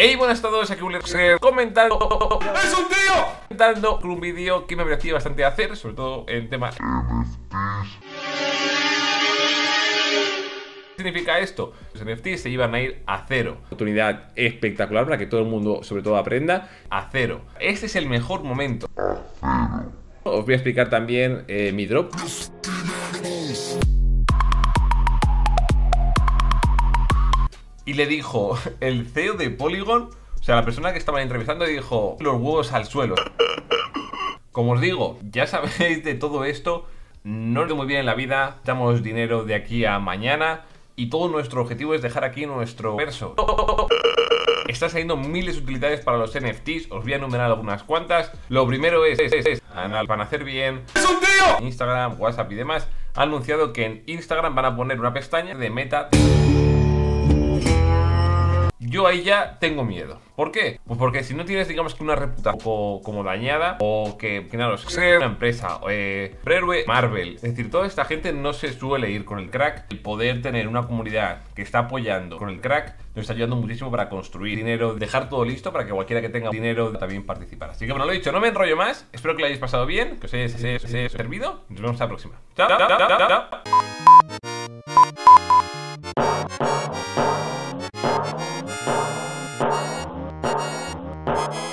Hey, buenas a todos, aquí Buller comentando ¡Es un tío! Comentando un vídeo que me parecía bastante hacer, sobre todo en tema ¿Qué significa esto? Los NFTs se iban a ir a cero. Oportunidad espectacular para que todo el mundo, sobre todo, aprenda a cero. Este es el mejor momento. Os voy a explicar también eh, mi drop. Y le dijo el CEO de Polygon, o sea, la persona que estaba entrevistando, dijo los huevos al suelo. Como os digo, ya sabéis de todo esto, no es muy bien en la vida, damos dinero de aquí a mañana y todo nuestro objetivo es dejar aquí nuestro verso. Está saliendo miles de utilidades para los NFTs, os voy a enumerar algunas cuantas. Lo primero es, es, es, van a hacer bien. ¡Es un tío! Instagram, WhatsApp y demás ha anunciado que en Instagram van a poner una pestaña de meta. Yo ahí ya tengo miedo. ¿Por qué? Pues porque si no tienes, digamos que una reputación como dañada o que, claro, sea una empresa, eh, Marvel, es decir, toda esta gente no se suele ir con el crack. El poder tener una comunidad que está apoyando con el crack nos está ayudando muchísimo para construir dinero, dejar todo listo para que cualquiera que tenga dinero también participara. Así que bueno, lo he dicho, no me enrollo más. Espero que lo hayáis pasado bien, que os haya, servido. Nos vemos la próxima. chao, chao, chao. chao. Bye.